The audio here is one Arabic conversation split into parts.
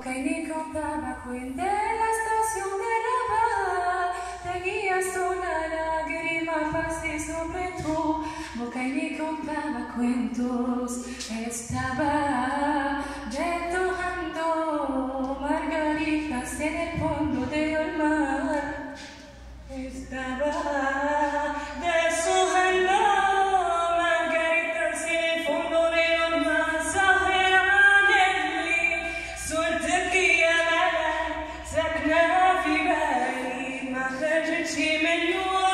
Boca Cocaine con tabaco en de la estación de la Rabada Tenías una lágrima fácil sobre tu boca y me contaba cuentos Estaba dentro margaritas en el fondo. entertainment and are.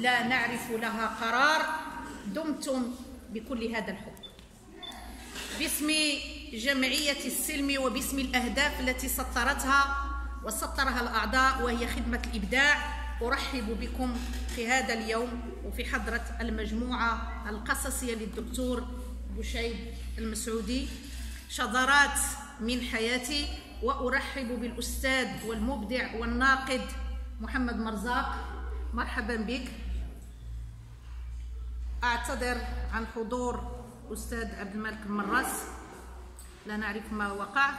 لا نعرف لها قرار دمتم بكل هذا الحب. باسم جمعية السلم وباسم الأهداف التي سطرتها وسطرها الأعضاء وهي خدمة الإبداع أرحب بكم في هذا اليوم وفي حضرة المجموعة القصصية للدكتور بشيب المسعودي. شذرات من حياتي وأرحب بالأستاذ والمبدع والناقد محمد مرزاق. مرحبا بك. أعتذر عن حضور أستاذ عبد الملك المراس لا نعرف ما وقع.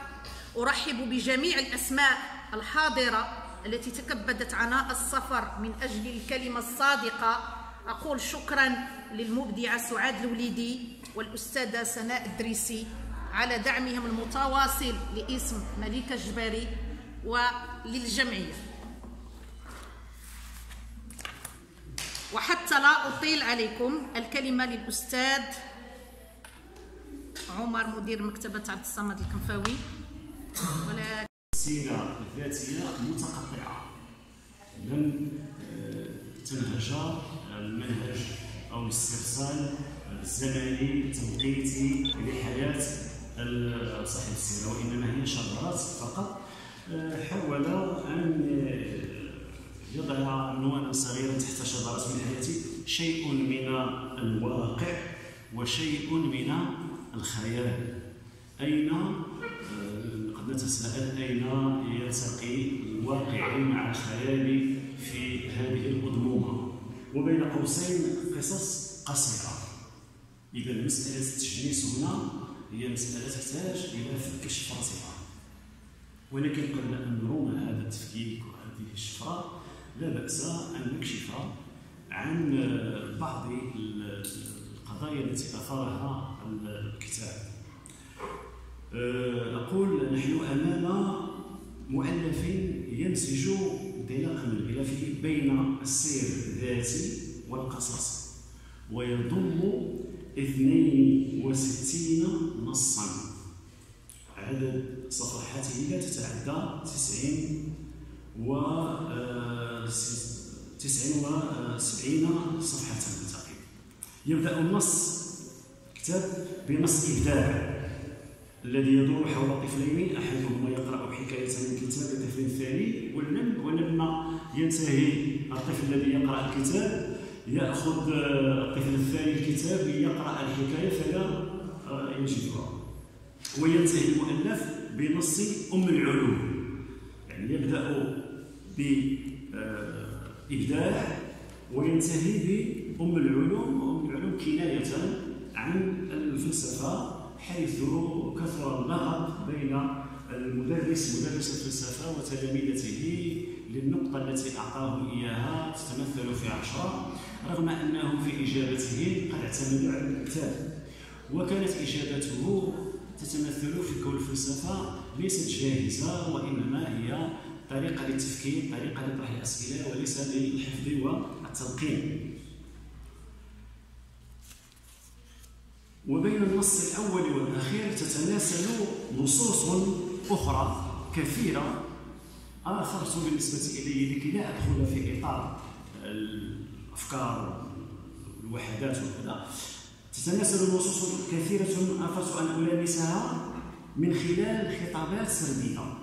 أرحب بجميع الأسماء الحاضرة التي تكبدت عناء السفر من أجل الكلمة الصادقة. أقول شكرا للمبدعة سعاد الوليدي والأستاذة سناء الدريسي على دعمهم المتواصل لاسم مليكة الجباري وللجمعية. وحتى لا أطيل عليكم الكلمة للأستاذ عمر مدير مكتبة عبد الصمد الكنفاوي. ولا سيرة ذاتية متقطعة. لم آه، تنهج المنهج أو الاسترسال الزمني التوقيتي لحياة صاحب السيرة وإنما هي شذرات فقط. آه، حاول أن آه، يضع عنوانا صغيرا تحت شذرات من حياتي شيء من الواقع وشيء من الخيال. أين آه، قد نتساءل أين يلتقي الواقع مع الخيال في هذه الأضمومة؟ وبين قوسين قصص قصيرة. إذا مسألة التجنيس هنا هي مسألة تحتاج إلى فك شفرتها ولكن قبل أن نروم هذا التفكيك وهذه الشفرة لا بأس أن نكشف عن بعض ال- القضايا التي أثارها الكتاب. أه، أقول نحن أمام مؤلف ينسج انطلاقا من الغلاف بين السير الذاتي والقصص ويضم 62 نصا. عدد صفحاته لا تتعدى 90 و آه، س- 79 صفحة تقريبا يبدأ النص كتاب بنص إبداع الذي يدور حول طفلين أحدهما يقرأ حكاية من كتاب الطفل الثاني ولم ولما ينتهي. الطفل الذي يقرأ الكتاب يأخذ آه، الطفل الثاني الكتاب يقرأ الحكاية فلا آه، يجدها. وينتهي المؤلف بنص أم العلوم. يعني يبدأ بابداع وينتهي بأم العلوم وأم العلوم كناية عن الفلسفة حيث كثر اللغط بين المدرس مدرس الفلسفة وتلاميذته للنقطة التي أعطاه إياها تتمثل في عشرة رغم أنه في إجابته قد اعتمدوا على الكتاب. وكانت إجابته تتمثل في كون الفلسفة ليست جاهزة وإنما هي طريقة للتفكير طريقة لطرح الأسئلة وليس للحفظ والتلقين. وبين النص الأول والأخير تتناسل نصوص أخرى كثيرة. آثرت بالنسبة إلي لكي لا أدخل في إطار الأفكار الوحدات وكذا تتناسل نصوص كثيرة. أثرت أن ألامسها من خلال خطابات سردية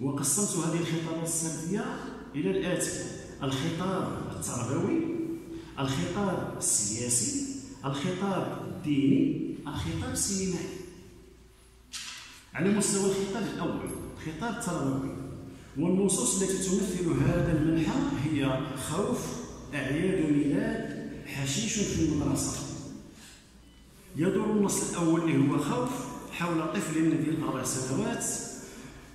وقسمت هذه الخطابات السردية إلى الآتي. الخطاب التربوي الخطاب السياسي الخطاب الديني الخطاب السينمائي. على مستوى الخطاب الأول الخطاب التربوي. والنصوص التي تمثل هذا المنحى هي خوف أعياد ميلاد حشيش في المدرسة. يدور النص الأول اللي هو خوف حول طفل ذي أربع سنوات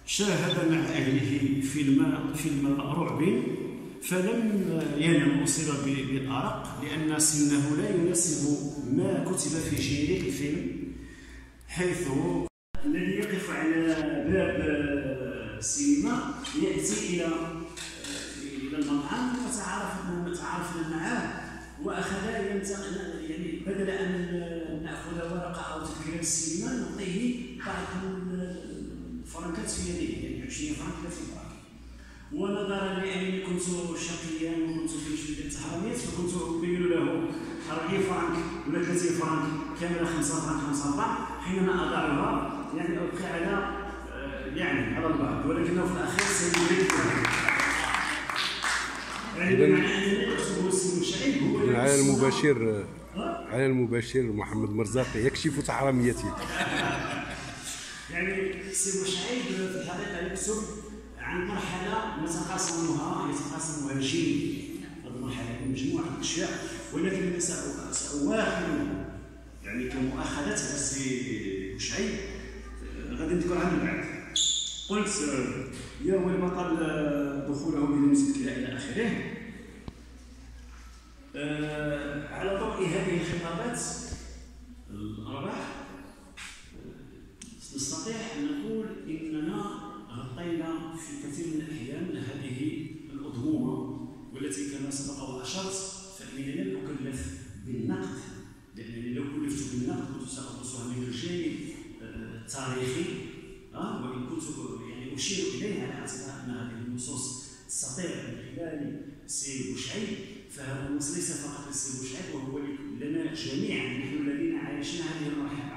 شاهد مع أهله فيلم فيلم رعب فلم ينم أصيب بالأرق لأن سنه لا يناسب ما كتب في جيريك الفيلم حيث الذي يقف على باب السينما يأتي إلى إلى المطعم وتعارف تعارفنا معه وأخذ يعني بدل أن نأخذ ورقة أو تذكرة السينما نعطيه بعض الفرنكات في يديه يعني 20 فرنك 30 فرنك ونظرا لانني كنت شقيا وكنت في شدة التحرميات فكنت ابين له 40 فرنك ولا 30 فرنك كامله 5 فرنك 5 فرنك حينما أضعها يعني أبقي على آه، يعني على البعض ولكنه في الأخير سيريد يعني على المباشر على المباشر محمد مرزاق يكشف تحرميته. يعني سي بوشعيب في الحقيقة يكتب عن مرحلة نتقاسمها يتقاسمها جيل هذه المرحلة مجموعة الأشياء ولكن سأواخر يعني كمؤاخذة على السي بوشعيب غادي نذكر عنه بعد. قلت يا هو البطل دخوله بلمسة إلى آخره. آه، على ضوء هذه الخطابات الاربع أشير اليه على اعتبار أن هذه النصوص تستطيع من خلال السيد بوشعيب فهذا النص ليس فقط للسيد بوشعيب وهو لنا جميعا نحن الذين عايشنا هذه المرحلة.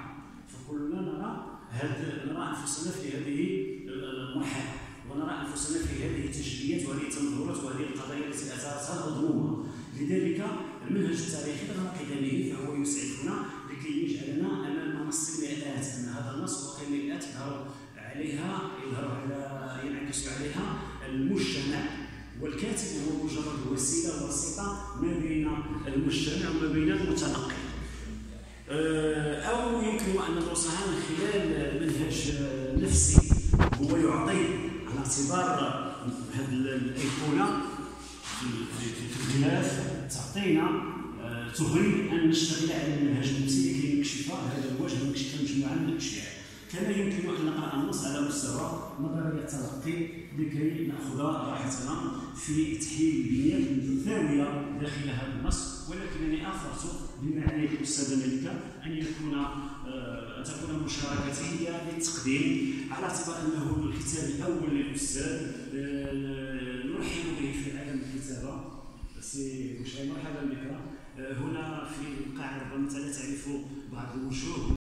فكلنا نرى هذا نرى أنفسنا في هذه المرحلة ونرى أنفسنا في هذه التجليات وهذه التنظرات وهذه القضايا التي أثارتها الغضرومه لذلك المنهج التاريخي رغم قدمه فهو يسعفنا لكي يجعلنا أمام نص المئات أن هذا النص هو كمئات يظهر عليها يظهر على ينعكس عليها المجتمع. والكاتب هو مجرد وسيلة وسيطه ما بين المجتمع وما بين المتلقي آه، أو يمكن أن ندرسها من خلال منهج نفسي. هو يعطي على اعتبار هذه الأيقونة في الغلاف تعطينا آه، تغري أن نشتغل على المنهج النفسي لكي نكشف هذا الوجه ونكشف مجموعه من الاشياء كما يمكن أن نقرأ النص على مستوى نظرية التلقي لكي نأخذ راحتنا في تحليل البنية الثانية داخل هذا النص. ولكنني اثرت بما عليه الاستاذه ملكة أن يكون آه، ان تكون مشاركتي هي للتقديم على اعتبار أنه الكتاب الأول للأستاذ آه، نرحب به في عالم الكتابه سي مرحبا بك آه، هنا في القاعة ربما لا تعرف بعض الوجوه.